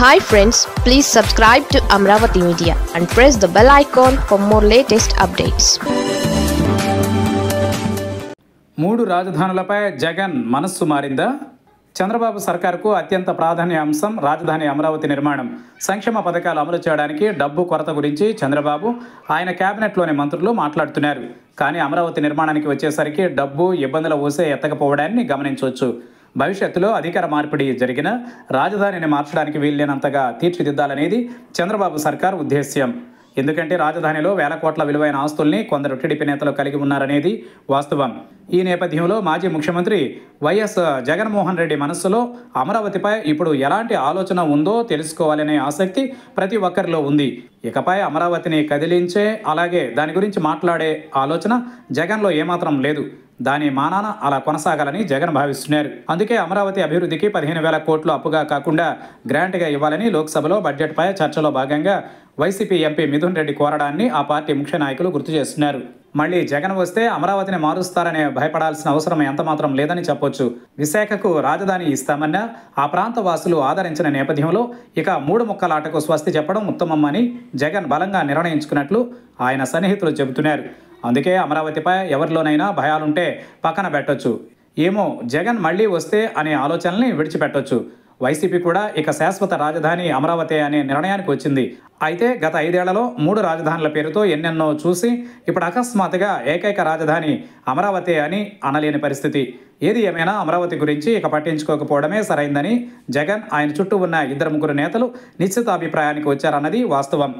Hi friends please subscribe to Amaravati media and press the bell icon for more latest updates మూడు రాజధానులపై జగన్ మనస్సు మారిందా? చంద్రబాబు సర్కార్కు అత్యంత ప్రాధాన్య అంశం రాజధాని అమరావతి నిర్మాణం. సంక్షేమ పథకాలు అమలు చేయడానికి డబ్బు కొరత గురించి చంద్రబాబు ఆయన కేబినెట్లోని మంత్రులు మాట్లాడుతున్నారు. కానీ అమరావతి నిర్మాణానికి వచ్చేసరికి డబ్బు ఇబ్బందుల ఊసే ఎత్తకపోవడాన్ని గమనించవచ్చు. భవిష్యత్తులో అధికార మార్పిడి జరిగిన రాజధానిని మార్చడానికి వీల్లేనంతగా తీర్చిదిద్దాలనేది చంద్రబాబు సర్కార్ ఉద్దేశ్యం. ఎందుకంటే రాజధానిలో వేల కోట్ల విలువైన ఆస్తుల్ని కొందరు టీడీపీ నేతలు కలిగి ఉన్నారనేది వాస్తవం. ఈ నేపథ్యంలో మాజీ ముఖ్యమంత్రి వైఎస్ జగన్మోహన్ రెడ్డి మనస్సులో అమరావతిపై ఇప్పుడు ఎలాంటి ఆలోచన ఉందో తెలుసుకోవాలనే ఆసక్తి ప్రతి ఒక్కరిలో ఉంది. ఇకపై అమరావతిని కదిలించే అలాగే దాని గురించి మాట్లాడే ఆలోచన జగన్లో ఏమాత్రం లేదు. దాని మానాన అలా కొనసాగాలని జగన్ భావిస్తున్నారు. అందుకే అమరావతి అభివృద్ధికి పదిహేను వేల కోట్లు అప్పుగా కాకుండా గ్రాంట్గా ఇవ్వాలని లోక్సభలో బడ్జెట్పై చర్చలో భాగంగా వైసీపీ ఎంపీ మిథున్ రెడ్డి కోరడాన్ని ఆ పార్టీ ముఖ్య నాయకులు గుర్తు చేస్తున్నారు. మళ్ళీ జగన్ వస్తే అమరావతిని మారుస్తారనే భయపడాల్సిన అవసరం ఎంతమాత్రం లేదని చెప్పొచ్చు. విశాఖకు రాజధాని ఇస్తామన్నా ఆ ప్రాంత వాసులు ఆదరించిన నేపథ్యంలో ఇక మూడు ముక్కలాటకు స్వస్తి చెప్పడం ఉత్తమమని జగన్ బలంగా నిర్ణయించుకున్నట్లు ఆయన సన్నిహితులు చెబుతున్నారు. అందుకే అమరావతిపై ఎవరిలోనైనా భయాలుంటే పక్కన పెట్టొచ్చు. ఏమో జగన్ మళ్ళీ వస్తే అనే ఆలోచనల్ని విడిచిపెట్టొచ్చు. వైసీపీ కూడా ఇక శాశ్వత రాజధాని అమరావతి అనే నిర్ణయానికి వచ్చింది. అయితే గత ఐదేళ్ళలో మూడు రాజధానుల పేరుతో ఎన్నెన్నో చూసి ఇప్పుడు అకస్మాత్తుగా ఏకైక రాజధాని అమరావతి అని అనలేని పరిస్థితి. ఏది ఏమైనా అమరావతి గురించి ఇక పట్టించుకోకపోవడమే సరైందని జగన్ ఆయన చుట్టూ ఉన్న ఇద్దరు ముగ్గురు నేతలు నిశ్చిత అభిప్రాయానికి వచ్చారన్నది వాస్తవం.